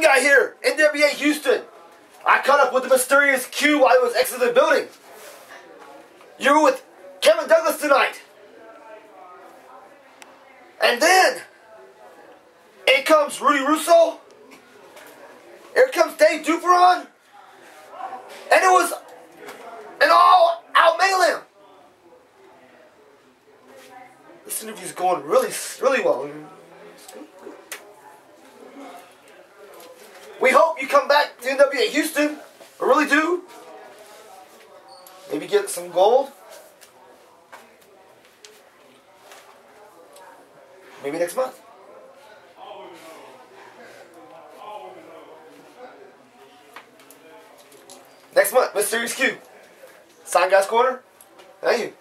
Guy here, NWA Houston. I caught up with the mysterious Q while I was exiting the building. You're with Kevin Douglas tonight. And then, in comes Rudy Russo. Here comes Dave Duperon. And it was an all out melee. This interview's going really, really well. You come back to NWA Houston. I really do. Maybe get some gold. Maybe next month. Next month, Mysterious Q. Sign Guys Corner. Thank you.